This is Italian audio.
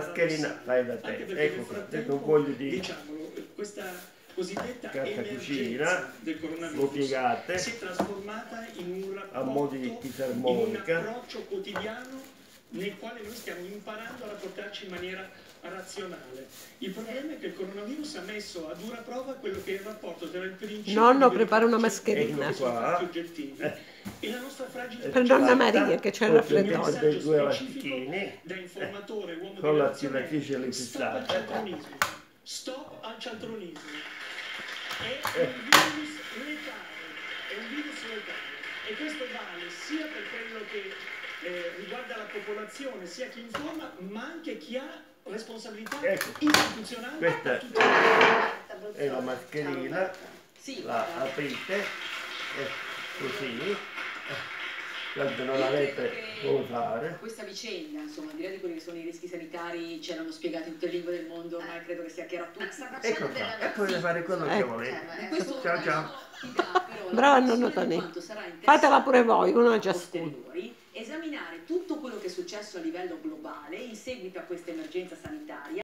mascherina fai da te, ecco qua, detto un foglio di diciamolo, questa cosiddetta carta cucina, piegate si è trasformata in un rapporto, a mo' di in un fisarmonica. approccio quotidiano nel quale noi stiamo imparando a rapportarci in maniera razionale. Il problema è che il coronavirus ha messo a dura prova quello che è il rapporto tra il principio Nonno prepara una mascherina. e la nostra fragile Per Donna società. Maria che c'è il raffreddore. dei due specifico elastichini da informatore, uomo con di la tiratrice Stop al lipissata. cialtronismo. Stop al cialtronismo. È un virus letale. È un virus letale. E questo vale sia per quello che eh, riguarda la popolazione, sia chi informa, ma anche chi ha responsabilità Ecco. istituzionali. Questa è la mascherina, Sì, la guarda. aprite e così, eh, quando non l'avete usare. Questa vicenda, insomma, al di là di quelli che sono i rischi sanitari, ce l'hanno spiegato in tutte le lingue del mondo, ormai credo che sia chiaro a tutti. Ecco qua, e potete fare quello che Ecco. volete. Questo Ciao ciao. Brava quanto sarà Fatela pure voi, uno ciascuno. posteriori, esaminare tutto quello che è successo a livello globale in seguito a questa emergenza sanitaria